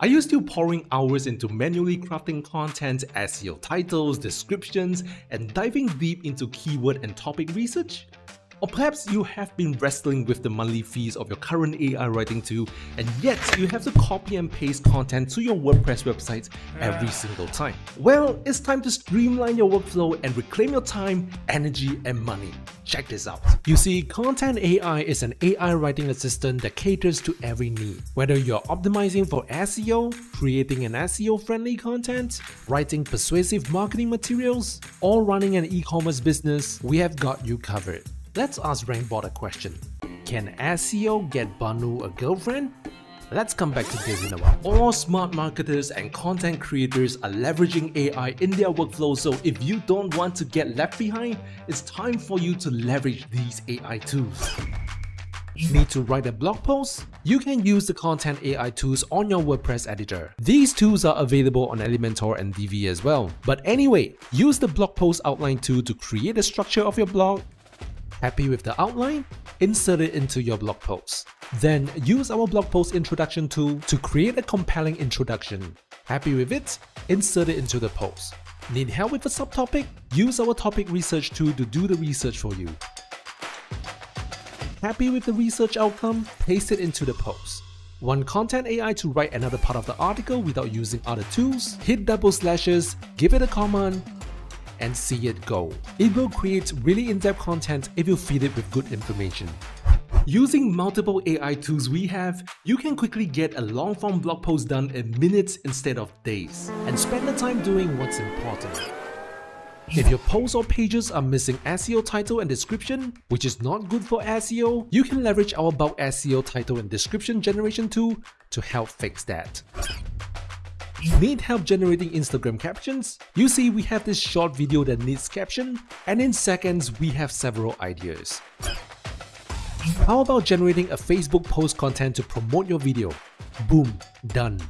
Are you still pouring hours into manually crafting content, SEO titles, descriptions, and diving deep into keyword and topic research? Or perhaps you have been wrestling with the monthly fees of your current AI writing tool and yet you have to copy and paste content to your WordPress website every ah. single time. Well, it's time to streamline your workflow and reclaim your time, energy, and money. Check this out. You see, Content AI is an AI writing assistant that caters to every need. Whether you're optimizing for SEO, creating an SEO friendly content, writing persuasive marketing materials, or running an e-commerce business, we have got you covered. Let's ask RankBot a question. Can SEO get Banu a girlfriend? Let's come back to this in a while. All smart marketers and content creators are leveraging AI in their workflow so if you don't want to get left behind, it's time for you to leverage these AI tools. Need to write a blog post? You can use the Content AI tools on your WordPress editor. These tools are available on Elementor and Divi as well. But anyway, use the blog post outline tool to create the structure of your blog Happy with the outline? Insert it into your blog post. Then use our blog post introduction tool to create a compelling introduction. Happy with it? Insert it into the post. Need help with a subtopic? Use our topic research tool to do the research for you. Happy with the research outcome? Paste it into the post. Want Content AI to write another part of the article without using other tools? Hit double slashes, give it a command, and see it go. It will create really in-depth content if you feed it with good information. Using multiple AI tools we have, you can quickly get a long-form blog post done in minutes instead of days, and spend the time doing what's important. If your posts or pages are missing SEO title and description, which is not good for SEO, you can leverage our bulk SEO title and description generation tool to help fix that. Need help generating Instagram captions? You see we have this short video that needs caption and in seconds we have several ideas. How about generating a Facebook post content to promote your video? Boom, done.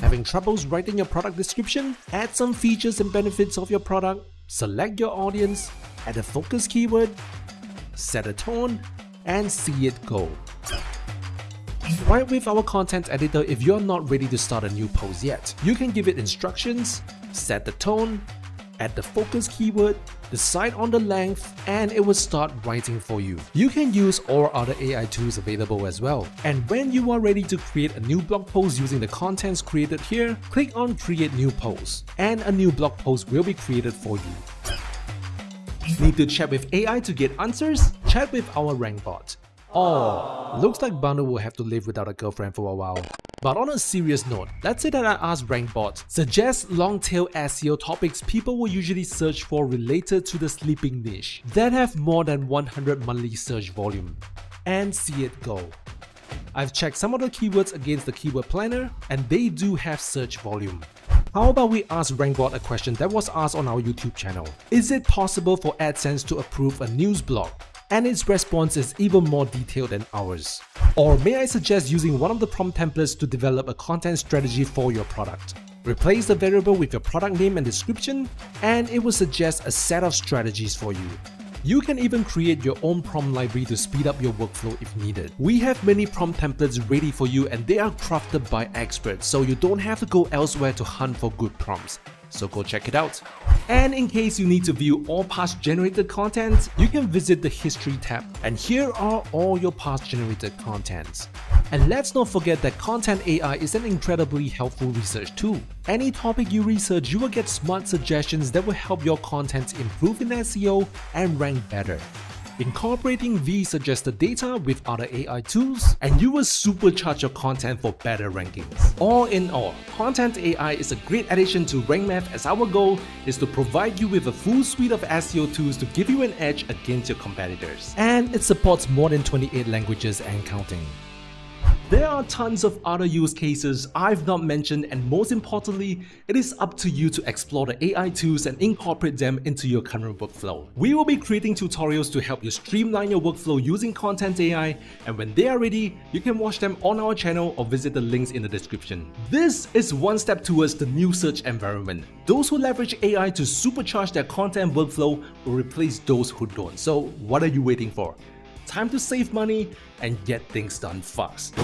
Having troubles writing your product description? Add some features and benefits of your product, select your audience, add a focus keyword, set a tone, and see it go. Write with our content editor if you're not ready to start a new post yet. You can give it instructions, set the tone, add the focus keyword, decide on the length, and it will start writing for you. You can use all other AI tools available as well. And when you are ready to create a new blog post using the contents created here, click on create new post, and a new blog post will be created for you. Need to chat with AI to get answers? Chat with our RankBot. Oh, looks like Banu will have to live without a girlfriend for a while. But on a serious note, let's say that I ask RankBot, suggest long-tail SEO topics people will usually search for related to the sleeping niche that have more than 100 monthly search volume, and see it go. I've checked some of the keywords against the keyword planner, and they do have search volume. How about we ask RankBot a question that was asked on our YouTube channel? Is it possible for AdSense to approve a news blog and its response is even more detailed than ours. Or may I suggest using one of the prompt templates to develop a content strategy for your product. Replace the variable with your product name and description, and it will suggest a set of strategies for you. You can even create your own prompt library to speed up your workflow if needed. We have many prompt templates ready for you and they are crafted by experts so you don't have to go elsewhere to hunt for good prompts so go check it out. And in case you need to view all past generated content, you can visit the history tab and here are all your past generated contents. And let's not forget that Content AI is an incredibly helpful research tool. Any topic you research, you will get smart suggestions that will help your content improve in SEO and rank better. Incorporating these suggested data with other AI tools, and you will supercharge your content for better rankings. All in all, Content AI is a great addition to Rank Math as our goal is to provide you with a full suite of SEO tools to give you an edge against your competitors. And it supports more than 28 languages and counting. There are tons of other use cases I've not mentioned and most importantly, it is up to you to explore the AI tools and incorporate them into your current workflow. We will be creating tutorials to help you streamline your workflow using Content AI and when they are ready, you can watch them on our channel or visit the links in the description. This is one step towards the new search environment. Those who leverage AI to supercharge their content workflow will replace those who don't. So what are you waiting for? Time to save money and get things done fast.